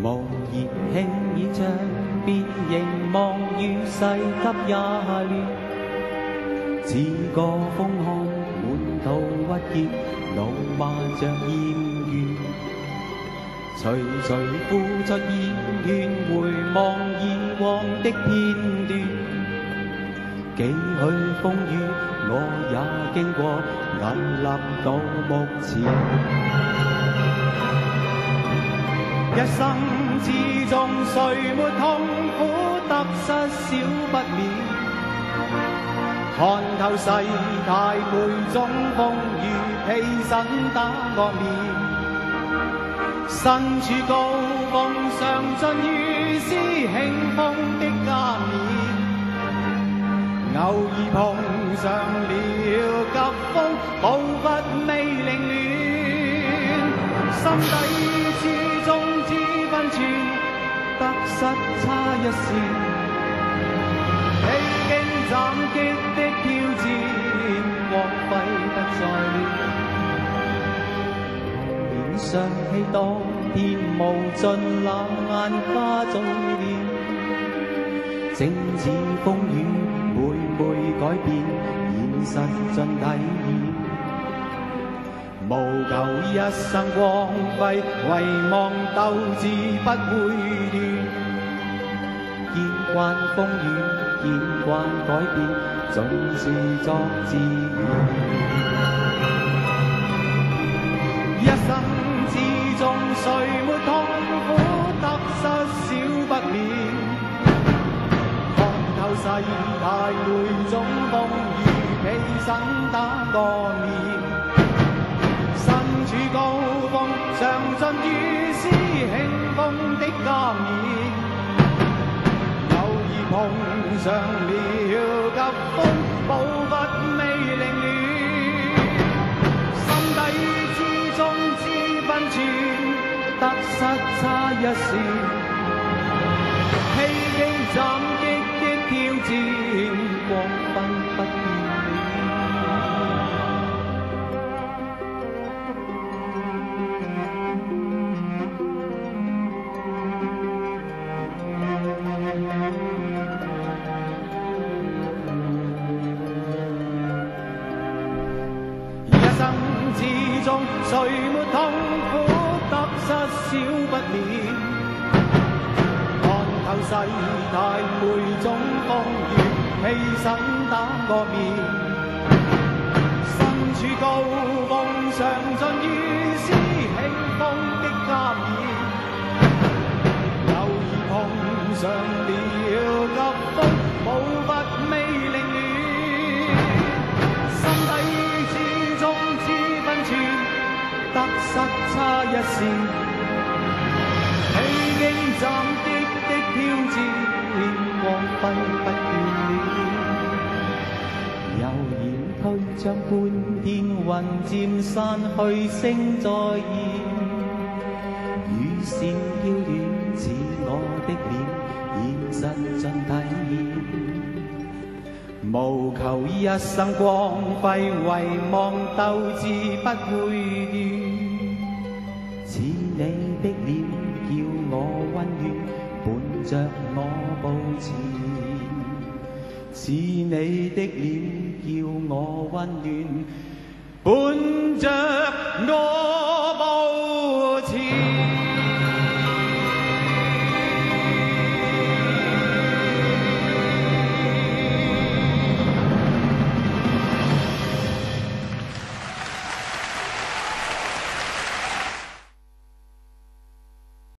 热轻倚窗边凝望雨势急也乱，似个风寒满肚郁结，怒骂着厌倦。徐徐呼出烟圈，回望以往的片段。几许风雨，我也经过，屹立到目前。一生之中，谁没痛苦得失少不免？看透世态，每种风雨，披身打恶面。身处高峰，上进如斯庆丰的加冕。偶尔碰上了急风，步伐未凌乱，心底之中知分寸，得失差一线。披荆斩棘的挑战，光辉不再乱。脸上气当天无尽冷眼花再练。正似风雨，每每改变，现实尽体现。无求一生光辉，唯望斗志不会断。见惯风雨，见惯改变，总是作自然。一生之中，谁没痛苦得失少不免？世态每种风雨，披身打个面。高峰，尝尽如斯庆丰的加冕。偶尔碰上了急风，步伐未凌乱。心底之中知分寸，得失差一线。披荆斩棘的。挑战光辉之中，谁没痛苦得失少不免？看透世态每种风雨，披身打个面。身处高峰，尝尽如斯庆丰的加冕。偶尔碰上披荆斩棘的。挑战光辉不倦悠然推将半天云渐散去，星再现。雨线飘远，似我的脸，现实尽体现。无求一生光辉，唯望斗志不会断。似你的脸，叫我温暖。伴着我步前，似你的脸叫我温暖，伴着我。